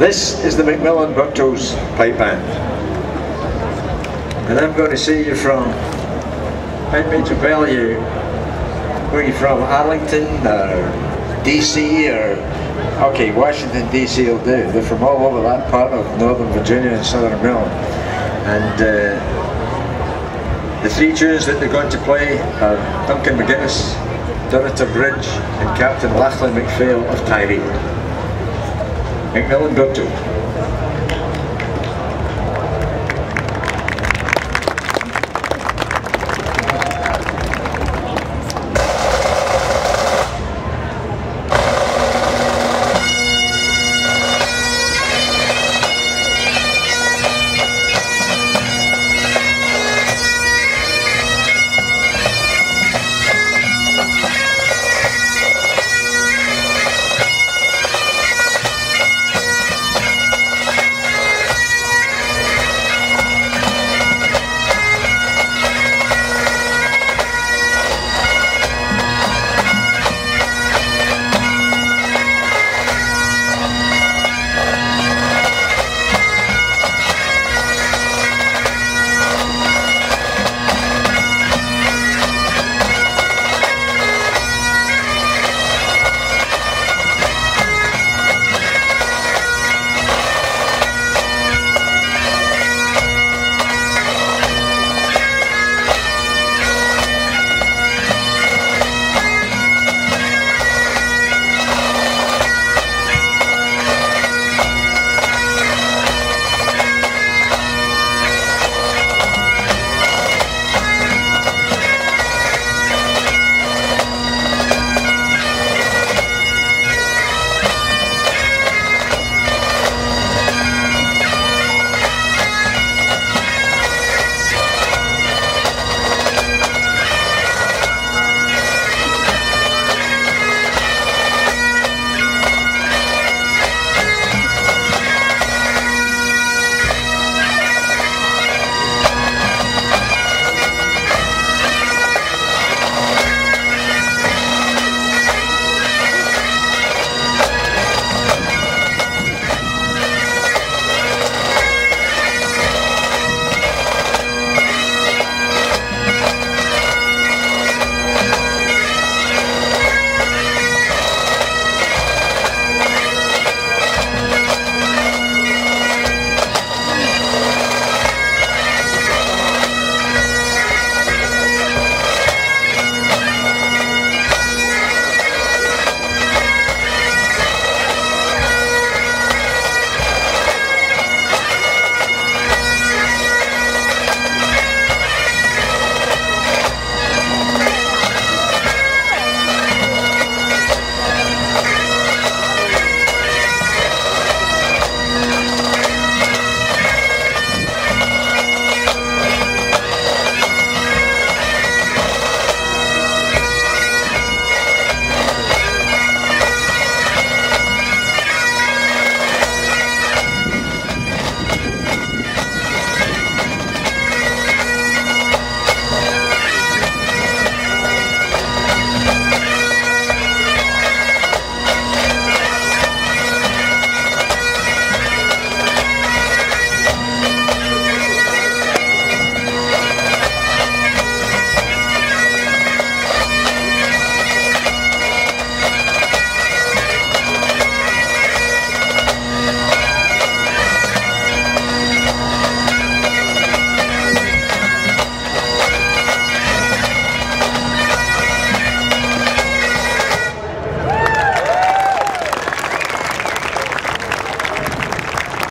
This is the Macmillan Birtles Pipe Band. And I'm going to see you from, might be to tell you, where you from, Arlington or DC or, okay, Washington DC will do. They're from all over that part of Northern Virginia and Southern Maryland. And uh, the three tunes that they're going to play are Duncan McGuinness, Donator Bridge and Captain Lachlan McPhail of Tiree. Macmillan Birtles.